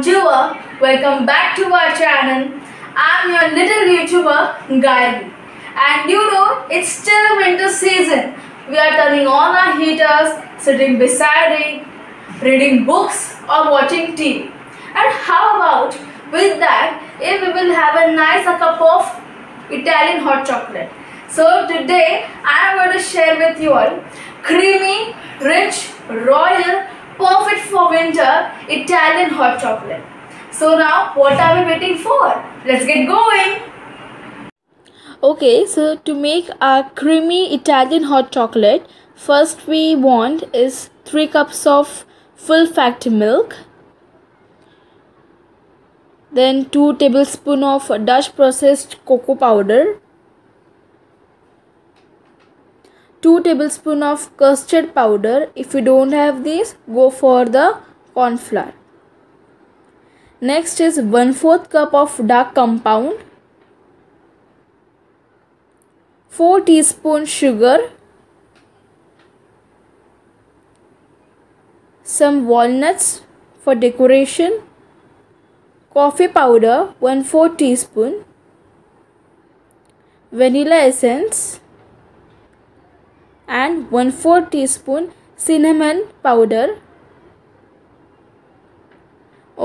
Bonjour, welcome back to our channel. I'm your little YouTuber Gayatri. And you know, it's still winter season. We are turning on our heaters, sitting beside it, reading books or watching TV. And how about with that, if we will have a nice cup of Italian hot chocolate. So today I am going to share with you all creamy, rich, royal, perfect for winter Italian hot chocolate. So now what are we waiting for? Let's get going. Okay, so to make our creamy Italian hot chocolate, first we want is 3 cups of full fat milk. Then 2 tablespoon of Dutch processed cocoa powder. 2 tablespoon of custard powder. If you don't have this go for the corn flour next is 1 4th cup of dark compound. 4 teaspoon sugar. Some walnuts for decoration. Coffee powder 1 4 teaspoon. Vanilla essence and 1 4 teaspoon cinnamon powder.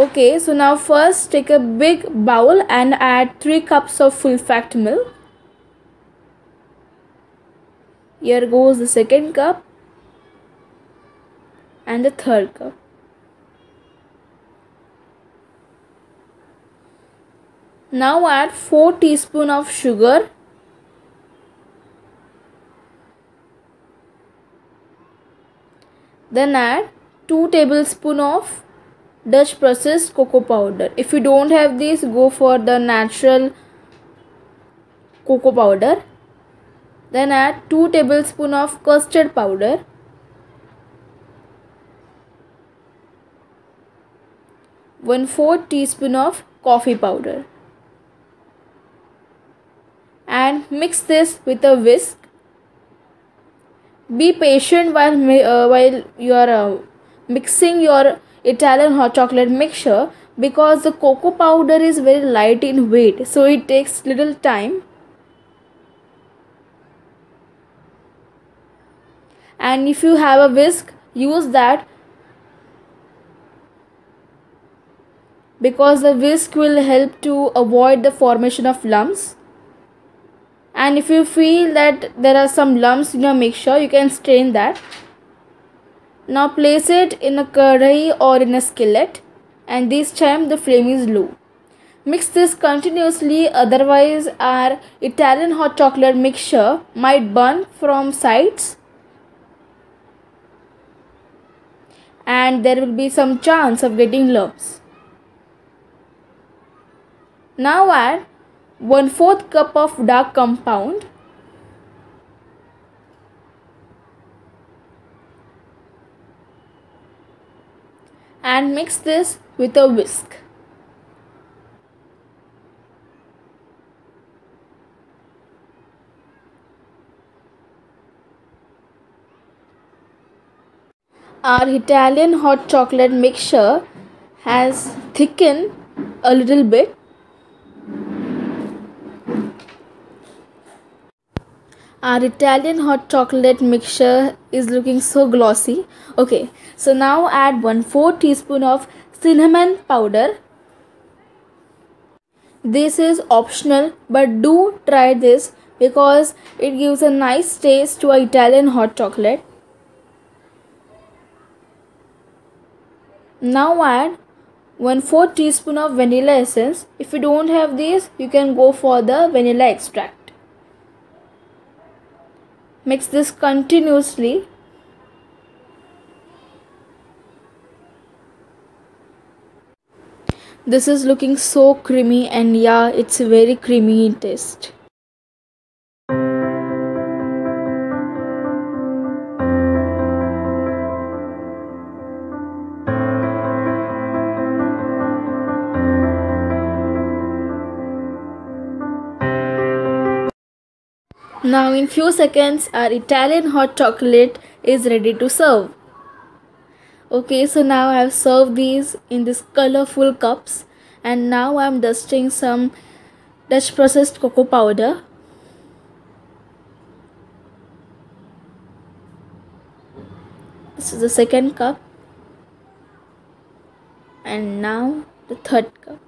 Okay so now first take a big bowl and add 3 cups of full fat milk. Here goes the second cup and the third cup. Now add 4 teaspoon of sugar Then add 2 tablespoon of Dutch processed cocoa powder. If you don't have this, go for the natural cocoa powder. Then add 2 tablespoon of custard powder. One fourth teaspoon of coffee powder and mix this with a whisk be patient while uh, while you are uh, mixing your Italian hot chocolate mixture because the cocoa powder is very light in weight so it takes little time. And if you have a whisk use that because the whisk will help to avoid the formation of lumps and if you feel that there are some lumps in your mixture you can strain that. Now place it in a kadai or in a skillet. And this time the flame is low. Mix this continuously otherwise our italian hot chocolate mixture might burn from sides. And there will be some chance of getting lumps. Now add 1 4th cup of dark compound and mix this with a whisk. Our Italian hot chocolate mixture has thickened a little bit our Italian hot chocolate mixture is looking so glossy. Okay so now add 1 4 teaspoon of cinnamon powder. This is optional but do try this because it gives a nice taste to our Italian hot chocolate. Now add 1 4 teaspoon of vanilla essence. If you don't have this you can go for the vanilla extract mix this continuously. This is looking so creamy and yeah it's a very creamy taste Now in few seconds our Italian hot chocolate is ready to serve. okay so now i have served these in this colorful cups and now i'm dusting some dutch processed cocoa powder. This is the second cup. And now the third cup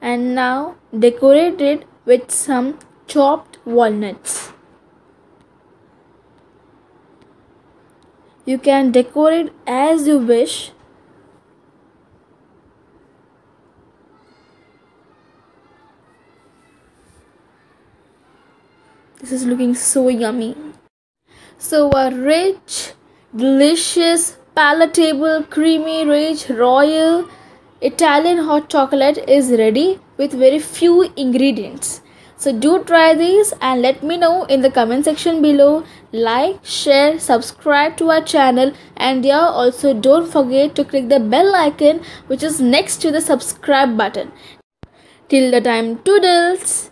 and now decorate it with some chopped walnuts. You can decorate as you wish. This is looking so yummy. So a rich, delicious, palatable, creamy, rich, royal, Italian hot chocolate is ready with very few ingredients. So do try these and let me know in the comment section below. Like, share, subscribe to our channel and yeah also don't forget to click the bell icon which is next to the subscribe button. Till the time toodles!